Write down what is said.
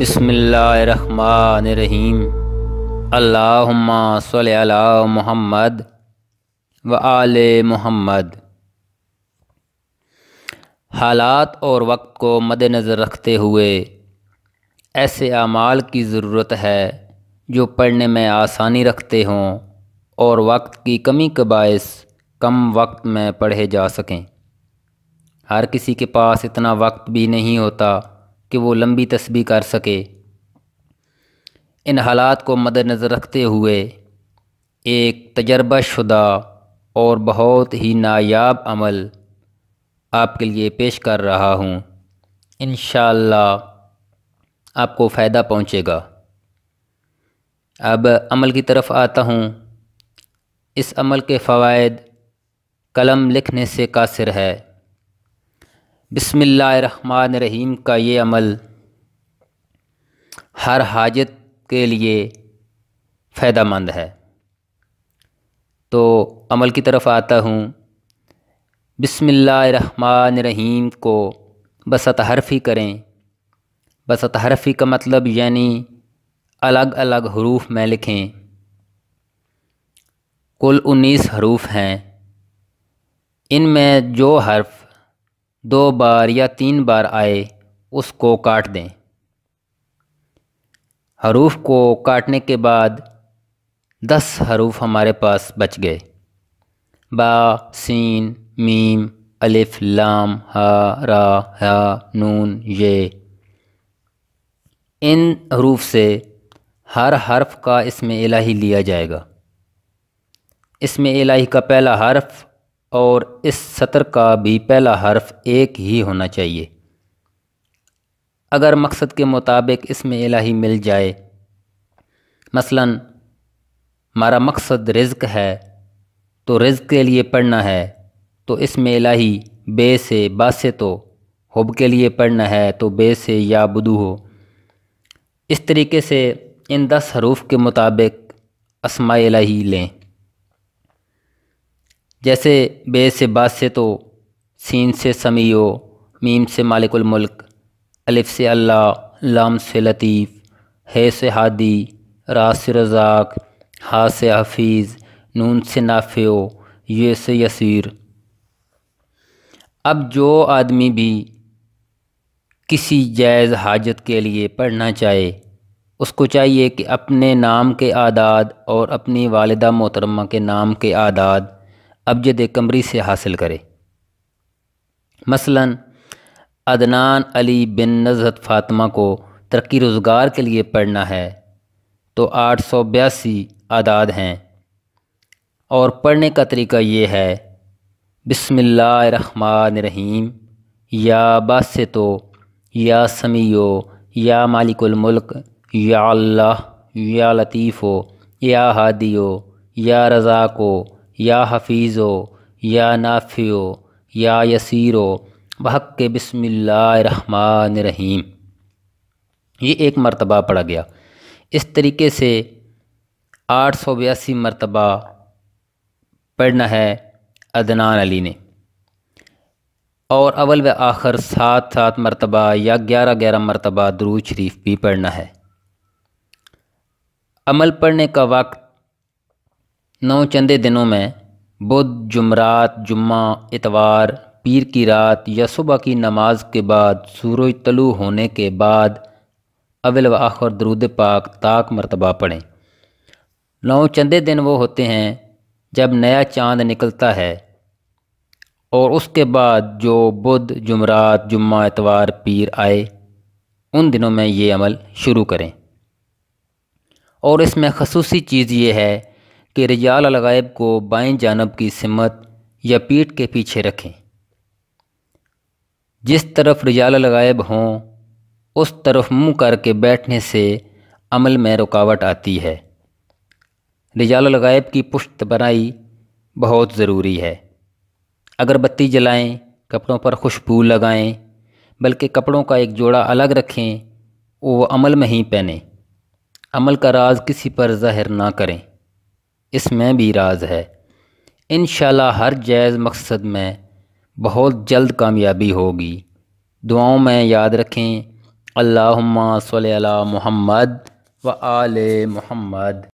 بسم اللہ الرحمن الرحیم۔ اللہم صلی علی محمد و آل محمد۔ حالات اور وقت کو مد نظر رکھتے ہوئے ایسے اعمال کی ضرورت ہے جو پڑھنے میں آسانی رکھتے ہوں اور وقت کی کمی کے باعث کم وقت میں پڑھے جا سکیں۔ ہر کسی کے پاس اتنا وقت بھی نہیں ہوتا کہ وہ لمبی تسبیح کر سکے۔ ان حالات کو مد نظر رکھتے ہوئے ایک تجربہ شدہ اور بہت ہی نایاب عمل آپ کے لیے پیش کر رہا ہوں۔ انشاءاللہ آپ کو فائدہ پہنچے گا۔ اب عمل کی طرف آتا ہوں۔ اس عمل کے فوائد قلم لکھنے سے قاصر ہے۔ بسم اللہ الرحمن الرحیم کا یہ عمل ہر حاجت کے لیے فائدہ مند ہے۔ تو عمل کی طرف آتا ہوں۔ بسم اللہ الرحمن الرحیم کو بسط حرفی کریں۔ بسط حرفی کا مطلب یعنی الگ الگ حروف میں لکھیں۔ کل انیس حروف ہیں۔ ان میں جو حرف دو بار یا تین بار آئے، اس کو کاٹ دیں۔ حروف کو کاٹنے کے بعد دس حروف ہمارے پاس بچ گئے۔ با، سین، میم، الف، لام، ہا، را، ہا، نون یہ ان حروف سے ہر حرف کا اس میں الہی لیا جائے گا۔ اس میں الہی کا پہلا حرف اور اس سطر کا بھی پہلا حرف ایک ہی ہونا چاہیے۔ اگر مقصد کے مطابق اس میں الہی مل جائے، مثلا ہمارا مقصد رزق ہے، تو رزق کے لیے پڑھنا ہے، تو اس میں الہی بے سے با سے تو، حب کے لیے پڑھنا ہے، تو بے سے یا بدو ہو اس طریقے سے ان دس حروف کے مطابق اسماء الہی لیں۔ جیسے بے سے باس سے تو سین سے سمیو میم سے مالک الملک، الف سے اللہ، لام سے لطیف، ہے سے ہادی، را سے رزاق، ہا سے حفیظ، نون سے نافیو یہ سے یسیر۔ اب جو آدمی بھی کسی جائز حاجت کے لیے پڑھنا چاہے، اس کو چاہیے کہ اپنے نام کے اعداد اور اپنی والدہ محترمہ کے نام کے اعداد ابجد کمری سے حاصل کرے۔ مثلا، عدنان علی بن نظرت فاطمہ کو ترقی روزگار کے لیے پڑھنا ہے تو آٹھ سو بیاسی اعداد ہیں۔ اور پڑھنے کا طریقہ یہ ہے، بسم اللہ الرحمن الرحیم، یا باس تو، یا سمیو، یا مالک الملک، یا اللہ، یا لطیف ہو یا ہادیو، یا رضاکو یا حفیظ ہو یا نافع ہو یا یسیر ہو بحق کے بسم اللہ الرحمن الرحیم۔ یہ ایک مرتبہ پڑھا گیا۔ اس طریقے سے آٹھ سو بیاسی مرتبہ پڑھنا ہے عدنان علی نے۔ اور اول و آخر سات سات مرتبہ یا گیارہ گیارہ مرتبہ درود شریف بھی پڑھنا ہے۔ عمل پڑھنے کا وقت نو چندے دنوں میں بدھ، جمعرات، جمعہ، اتوار، پیر کی رات یا صبح کی نماز کے بعد سورج طلوع ہونے کے بعد اول و آخر درود پاک طاق مرتبہ پڑھیں۔ نو چندے دن وہ ہوتے ہیں جب نیا چاند نکلتا ہے اور اس کے بعد جو بدھ، جمعرات، جمعہ، اتوار، پیر آئے، ان دنوں میں یہ عمل شروع کریں۔ اور اس میں خصوصی چیز یہ ہے کہ رجال الغائب کو بائیں جانب کی سمت یا پیٹ کے پیچھے رکھیں۔ جس طرف رجال الغائب ہوں، اس طرف منہ کر کے بیٹھنے سے عمل میں رکاوٹ آتی ہے۔ رجال الغائب کی پشت بنائی بہت ضروری ہے۔ اگر بتی جلائیں، کپڑوں پر خوشبو لگائیں، بلکہ کپڑوں کا ایک جوڑا الگ رکھیں، وہ عمل میں ہی پہنیں۔ عمل کا راز کسی پر ظاہر نہ کریں۔ اس میں بھی راز ہے۔ انشاءاللہ ہر جائز مقصد میں بہت جلد کامیابی ہوگی۔ دعاؤں میں یاد رکھیں، اللہم صلی علی محمد و آل محمد۔